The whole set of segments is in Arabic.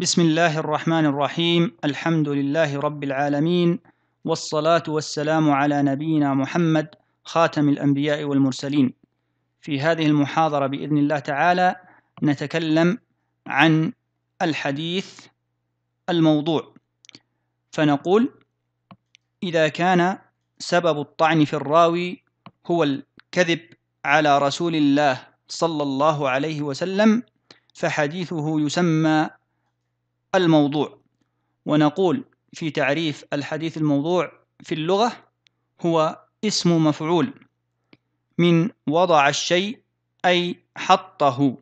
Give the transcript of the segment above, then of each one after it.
بسم الله الرحمن الرحيم الحمد لله رب العالمين والصلاة والسلام على نبينا محمد خاتم الأنبياء والمرسلين في هذه المحاضرة بإذن الله تعالى نتكلم عن الحديث الموضوع فنقول إذا كان سبب الطعن في الراوي هو الكذب على رسول الله صلى الله عليه وسلم فحديثه يسمى الموضوع. ونقول في تعريف الحديث الموضوع في اللغة هو اسم مفعول من وضع الشيء أي حطه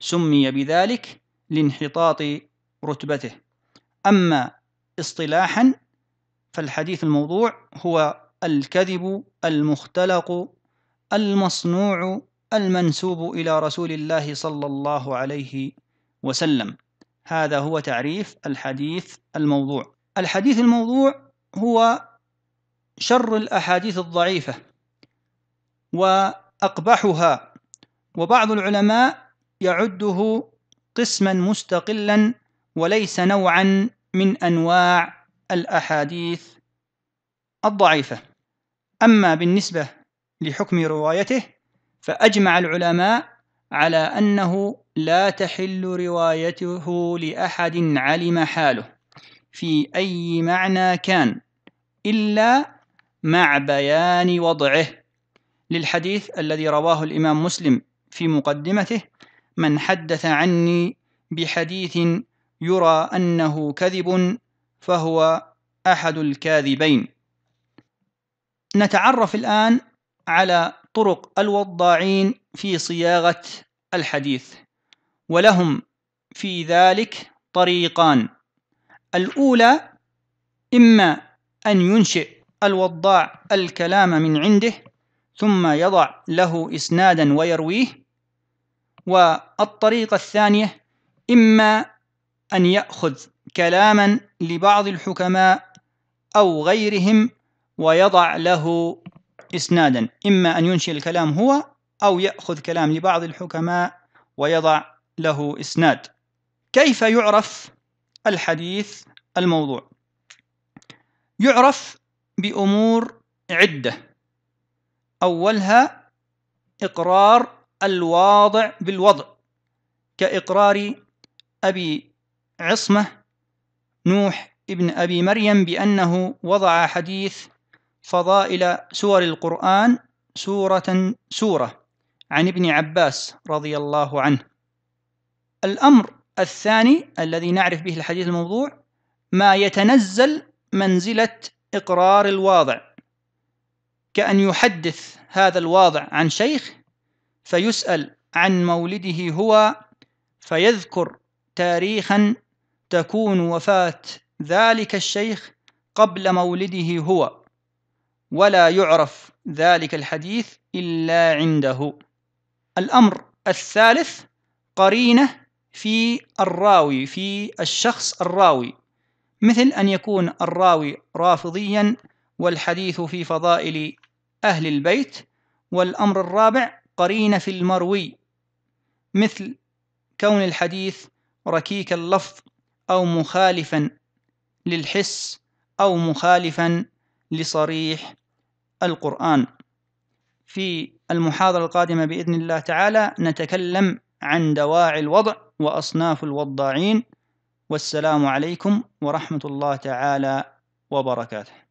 سمي بذلك لانحطاط رتبته. أما اصطلاحا فالحديث الموضوع هو الكذب المختلق المصنوع المنسوب إلى رسول الله صلى الله عليه وسلم. هذا هو تعريف الحديث الموضوع. الحديث الموضوع هو شر الأحاديث الضعيفة وأقبحها وبعض العلماء يعده قسما مستقلا وليس نوعا من أنواع الأحاديث الضعيفة. أما بالنسبة لحكم روايته فأجمع العلماء على أنه لا تحل روايته لأحد علم حاله. في أي معنى كان؟ إلا مع بيان وضعه. للحديث الذي رواه الإمام مسلم في مقدمته من حدث عني بحديث يرى أنه كذب فهو أحد الكاذبين. نتعرف الآن على طرق الوضاعين في صياغة الحديث. ولهم في ذلك طريقان. الأولى إما أن ينشئ الوضاع الكلام من عنده ثم يضع له إسنادا ويرويه. والطريقة الثانية إما أن يأخذ كلاما لبعض الحكماء أو غيرهم ويضع له إسنادا. إما أن ينشئ الكلام هو أو يأخذ كلام لبعض الحكماء ويضع له إسناد. كيف يعرف الحديث الموضوع؟ يعرف بأمور عدة. أولها إقرار الواضع بالوضع كإقرار أبي عصمة نوح ابن أبي مريم بأنه وضع حديث فضائل سور القرآن سورة سورة عن ابن عباس رضي الله عنه. الأمر الثاني الذي نعرف به الحديث الموضوع ما يتنزل منزلة إقرار الواضع. كأن يحدث هذا الواضع عن شيخ فيسأل عن مولده هو فيذكر تاريخا تكون وفاة ذلك الشيخ قبل مولده هو ولا يعرف ذلك الحديث إلا عنده. الأمر الثالث قرينة في الراوي في الشخص الراوي مثل أن يكون الراوي رافضيا والحديث في فضائل أهل البيت والأمر الرابع قرينة في المروي مثل كون الحديث ركيك اللفظ أو مخالفا للحس أو مخالفا لصريح القرآن. في المحاضرة القادمة بإذن الله تعالى نتكلم عن دواعي الوضع وأصناف الوضاعين والسلام عليكم ورحمة الله تعالى وبركاته.